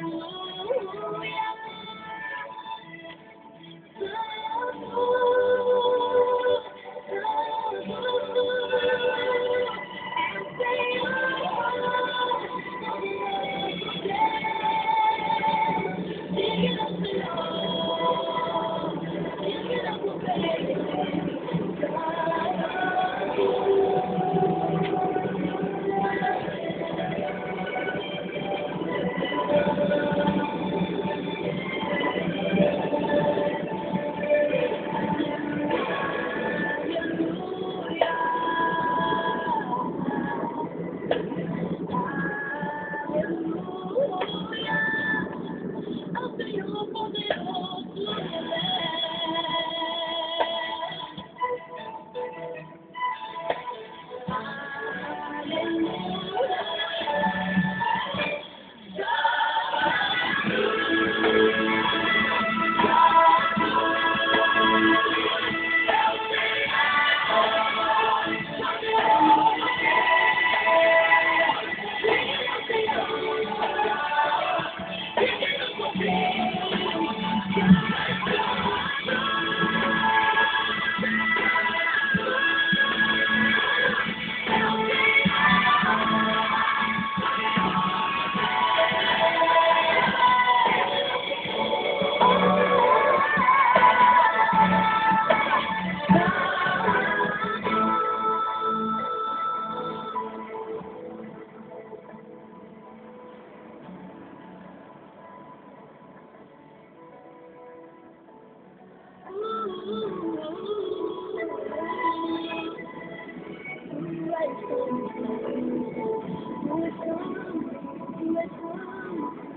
Hallelujah. Thank you.